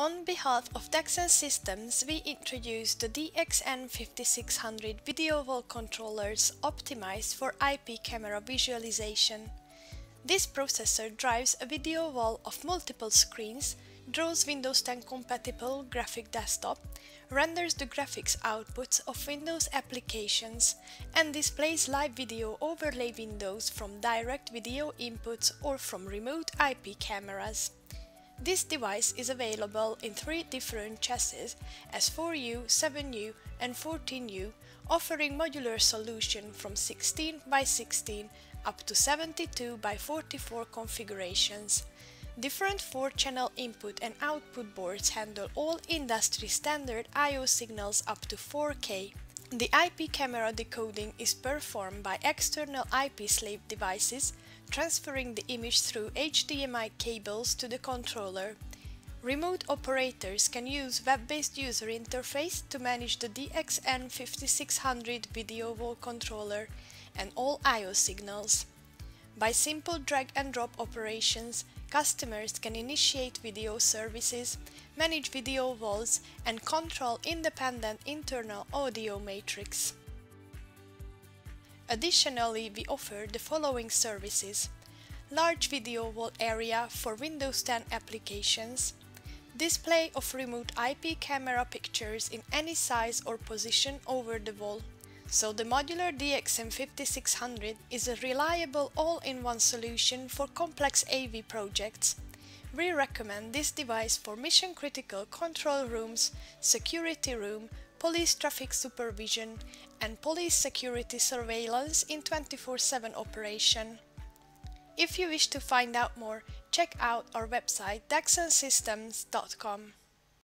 On behalf of Dexon Systems, we introduce the DXN5600 video wall controllers optimized for IP camera visualization. This processor drives a video wall of multiple screens, draws Windows 10 compatible graphic desktop, renders the graphics outputs of Windows applications, and displays live video overlay windows from direct video inputs or from remote IP cameras. This device is available in three different chassis as 4U, 7U and 14U, offering modular solution from 16 by 16 up to 72 by 44 configurations. Different 4-channel input and output boards handle all industry standard I.O. signals up to 4K. The IP camera decoding is performed by external IP slave devices transferring the image through HDMI cables to the controller. Remote operators can use web-based user interface to manage the DXN5600 video wall controller and all I.O. signals. By simple drag and drop operations, customers can initiate video services, manage video walls, and control independent internal audio matrix. Additionally, we offer the following services. Large video wall area for Windows 10 applications, display of remote IP camera pictures in any size or position over the wall. So the modular DXN5600 is a reliable all-in-one solution for complex AV projects. We recommend this device for mission-critical control rooms, security room, police traffic supervision, and police security surveillance in 24-7 operation. If you wish to find out more, check out our website dexonsystems.com.